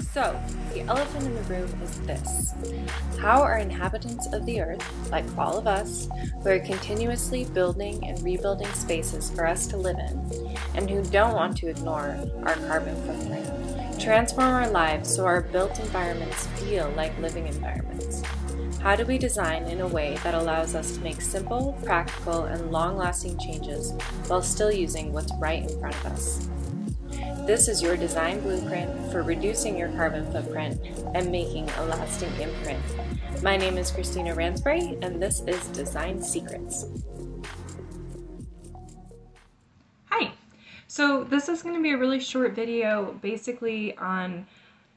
So, the elephant in the room is this. How are inhabitants of the earth, like all of us, who are continuously building and rebuilding spaces for us to live in, and who don't want to ignore our carbon footprint, transform our lives so our built environments feel like living environments? How do we design in a way that allows us to make simple, practical, and long lasting changes while still using what's right in front of us? This is your design blueprint for reducing your carbon footprint and making a lasting imprint. My name is Christina Ransbury, and this is Design Secrets. Hi! So this is going to be a really short video basically on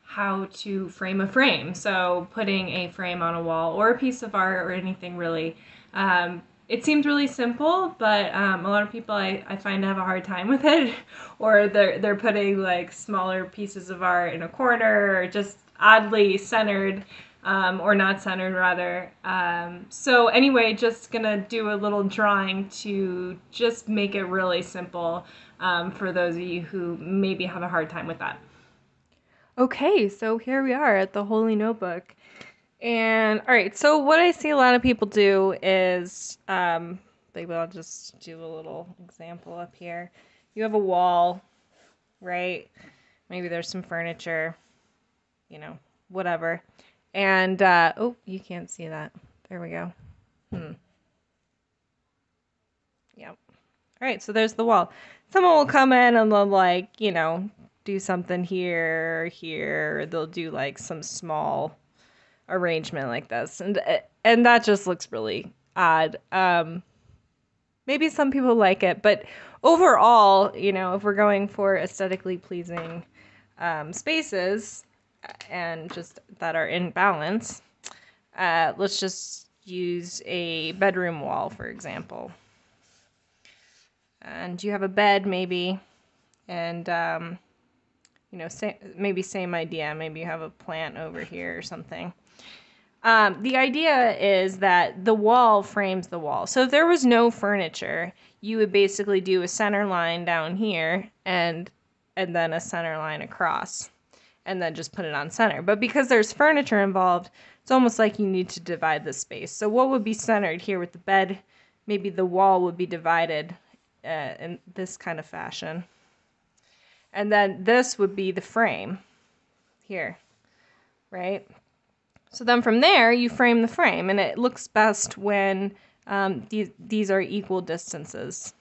how to frame a frame. So putting a frame on a wall or a piece of art or anything really. Um, it seems really simple, but um, a lot of people I, I find have a hard time with it, or they're they're putting like smaller pieces of art in a corner, or just oddly centered, um, or not centered rather. Um, so anyway, just gonna do a little drawing to just make it really simple um, for those of you who maybe have a hard time with that. Okay, so here we are at the Holy Notebook. And all right, so what I see a lot of people do is um, maybe I'll just do a little example up here. You have a wall, right? Maybe there's some furniture, you know, whatever. And uh, oh, you can't see that. There we go. Hmm. Yep. All right, so there's the wall. Someone will come in and they'll like, you know, do something here, here. They'll do like some small arrangement like this, and and that just looks really odd. Um, maybe some people like it, but overall, you know, if we're going for aesthetically pleasing um, spaces and just that are in balance, uh, let's just use a bedroom wall, for example. And you have a bed, maybe, and um, you know, sa- maybe same idea. Maybe you have a plant over here or something. Um, the idea is that the wall frames the wall. So if there was no furniture, you would basically do a center line down here and and then a center line across and then just put it on center. But because there's furniture involved, it's almost like you need to divide the space. So what would be centered here with the bed? Maybe the wall would be divided uh, in this kind of fashion. And then this would be the frame here, right? So then from there, you frame the frame, and it looks best when um, these, these are equal distances.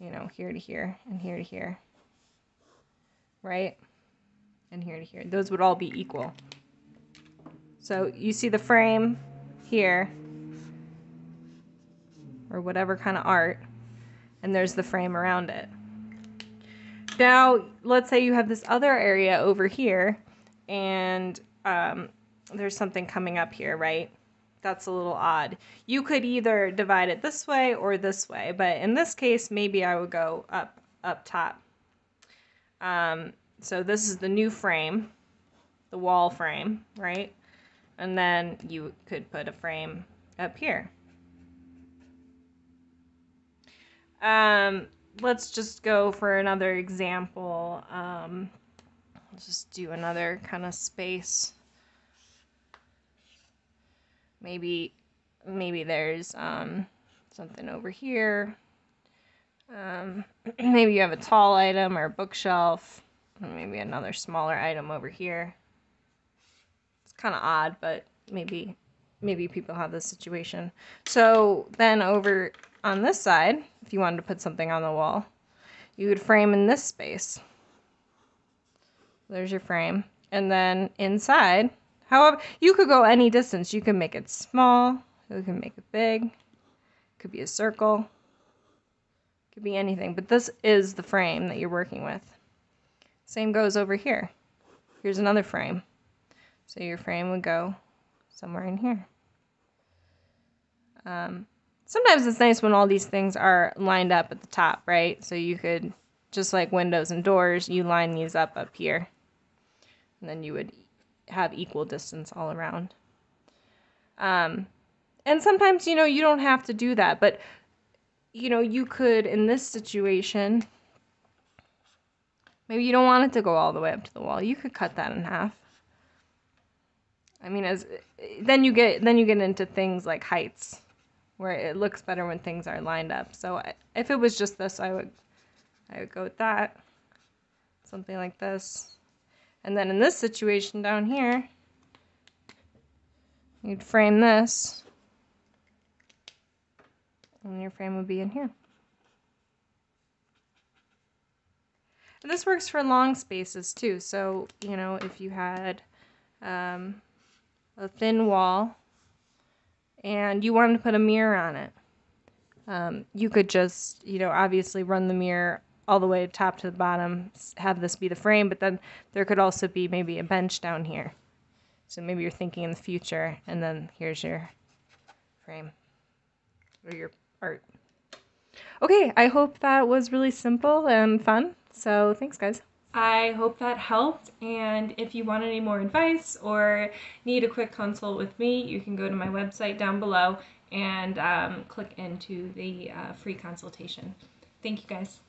You know, here to here, and here to here. Right? And here to here. Those would all be equal. So you see the frame here, or whatever kind of art, and there's the frame around it. Now, let's say you have this other area over here, and um, there's something coming up here, right? That's a little odd. You could either divide it this way or this way, but in this case, maybe I would go up, up top. Um, so this is the new frame, the wall frame, right? And then you could put a frame up here. Um, let's just go for another example. Um, just do another kind of space. Maybe, maybe there's um, something over here. Um, maybe you have a tall item or a bookshelf. Maybe another smaller item over here. It's kind of odd, but maybe maybe people have this situation. So then over on this side, if you wanted to put something on the wall, you would frame in this space. There's your frame. And then inside, however, you could go any distance. You can make it small, you can make it big, could be a circle, could be anything. But this is the frame that you're working with. Same goes over here. Here's another frame. So your frame would go somewhere in here. Um, sometimes it's nice when all these things are lined up at the top, right? So you could, just like windows and doors, you line these up up here. And then you would have equal distance all around. Um, and sometimes, you know, you don't have to do that, but, you know, you could, in this situation, Maybe you don't want it to go all the way up to the wall. You could cut that in half. I mean, as then you get then you get into things like heights, where it looks better when things are lined up. So if it was just this, I would I would go with that, something like this. And then in this situation down here, you'd frame this, and your frame would be in here. And this works for long spaces too. So, you know, if you had um, a thin wall and you wanted to put a mirror on it, um, you could just, you know, obviously run the mirror all the way top to the bottom, have this be the frame, but then there could also be maybe a bench down here. So maybe you're thinking in the future, and then here's your frame or your art. Okay, I hope that was really simple and fun. So thanks, guys. I hope that helped. And if you want any more advice or need a quick consult with me, you can go to my website down below and um, click into the uh, free consultation. Thank you, guys.